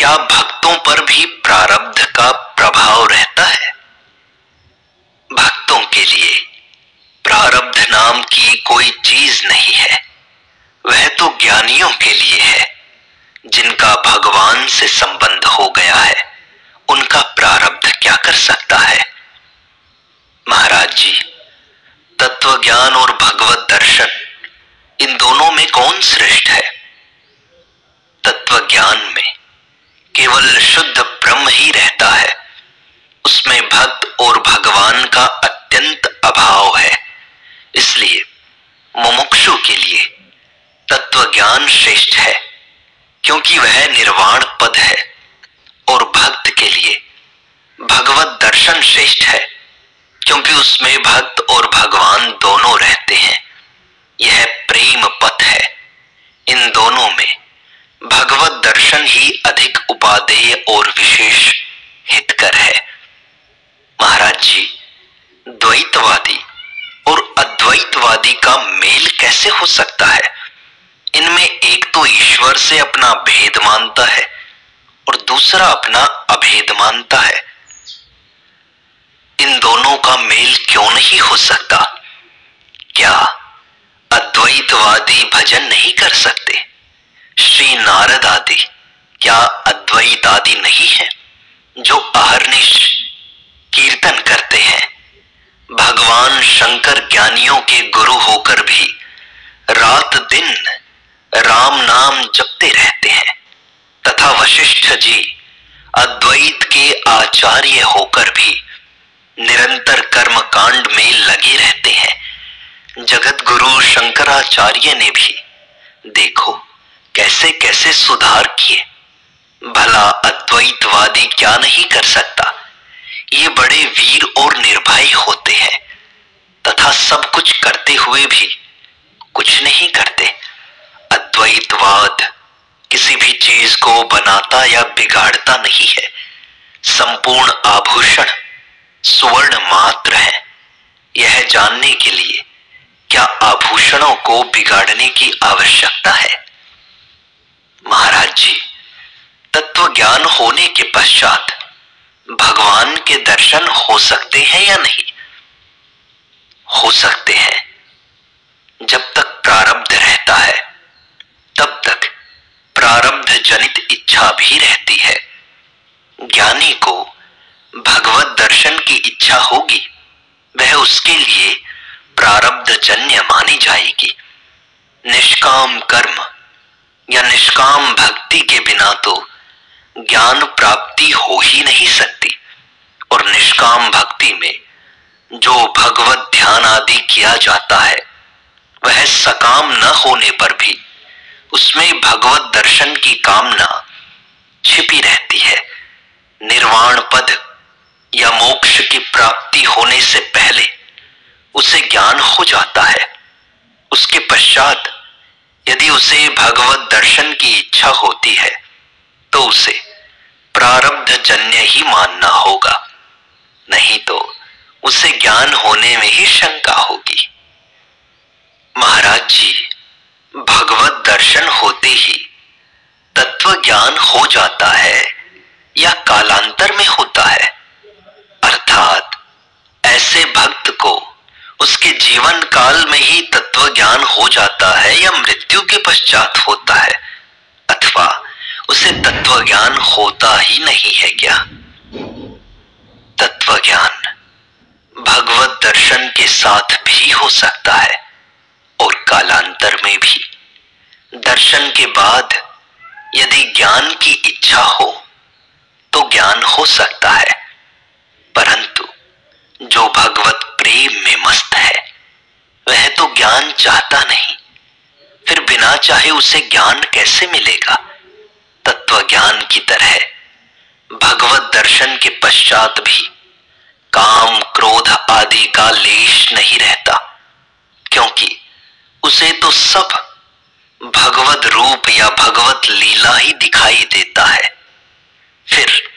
क्या भक्तों पर भी प्रारब्ध का प्रभाव रहता है? भक्तों के लिए प्रारब्ध नाम की कोई चीज़ नहीं है। वह तो ज्ञानियों के लिए है, जिनका भगवान से संबंध हो गया है। उनका प्रारब्ध क्या कर सकता है? महाराज जी तत्व ज्ञान और भगवत दर्शन, इन दोनों में कौन श्रेष्ठ है तत्व ज्ञान में केवल शुद्ध ब्रह्म ही रहता है उसमें भक्त और भगवान का अत्यंत अभाव है। इसलिए मुमुक्षु के लिए तत्व ज्ञान श्रेष्ठ है, क्योंकि वह निर्वाण पद है और भक्त के लिए भगवत दर्शन श्रेष्ठ है, क्योंकि उसमें भक्त और भगवान दोनों रहते हैं। यह प्रेम पथ है। इन दोनों में भगवत दर्शन ही अधिक उपादेय और विशेष हितकर है महाराज जी द्वैतवादी और अद्वैतवादी का मेल कैसे हो सकता है। इनमें एक तो ईश्वर से अपना भेद मानता है और दूसरा अपना अभेद मानता है। इन दोनों का मेल क्यों नहीं हो सकता? क्या अद्वैतवादी भजन नहीं कर सकते? श्री नारद आदि, क्या अद्वैत आदि नहीं है, जो अहरनिश कीर्तन करते हैं? भगवान शंकर ज्ञानियों के गुरु होकर भी रात दिन राम नाम जपते रहते हैं। तथा वशिष्ठ जी अद्वैत के आचार्य होकर भी निरंतर कर्म कांड में लगे रहते हैं। जगत गुरु शंकराचार्य ने भी, देखो, कैसे कैसे सुधार किए। भला अद्वैतवादी क्या नहीं कर सकता? ये बड़े वीर और निर्भय होते हैं। तथा सब कुछ करते हुए भी कुछ नहीं करते। अद्वैतवाद किसी भी चीज़ को बनाता या बिगाड़ता नहीं है। संपूर्ण आभूषण सुवर्ण मात्र है। यह जानने के लिए क्या आभूषणों को बिगाड़ने की आवश्यकता है? महाराज जी तत्व ज्ञान होने के पश्चात भगवान के दर्शन हो सकते हैं या नहीं हो सकते हैं जब तक प्रारब्ध रहता है तब तक प्रारब्ध जनित इच्छा भी रहती है। ज्ञानी को भगवत दर्शन की इच्छा होगी। वह उसके लिए प्रारब्ध जन्य मानी जाएगी। निष्काम कर्म या निष्काम भक्ति के बिना तो ज्ञान प्राप्ति हो ही नहीं सकती। और निष्काम भक्ति में जो भगवत ध्यान आदि किया जाता है, वह सकाम न होने पर भी उसमें भगवत दर्शन की कामना छिपी रहती है। निर्वाण पद या मोक्ष की प्राप्ति होने से पहले उसे ज्ञान हो जाता है। उसके पश्चात यदि उसे भगवत दर्शन की इच्छा होती है तो उसे प्रारब्ध जन्य ही मानना होगा। नहीं तो उसे ज्ञान होने में ही शंका होगी। महाराज जी, भगवत दर्शन होते ज्ञान हो जाता है या कालांतर में होता है। अर्थात, ऐसे भक्त को उसके जीवन काल में ही तत्व ज्ञान हो जाता है या मृत्यु के पश्चात होता है, अथवा उसे तत्व ज्ञान होता ही नहीं है क्या? तत्व ज्ञान भगवत दर्शन के साथ भी हो सकता है और कालांतर में भी। दर्शन के बाद यदि ज्ञान की इच्छा हो तो ज्ञान हो सकता है। परंतु जो भगवत प्रेम में मस्त है, वह तो ज्ञान चाहता नहीं। फिर बिना चाहे उसे ज्ञान कैसे मिलेगा? तत्व ज्ञान की तरह भगवत दर्शन के पश्चात भी काम, क्रोध आदि का लेश नहीं रहता क्योंकि उसे तो सब भगवत रूप या भगवत लीला दिखाई देता है। फिर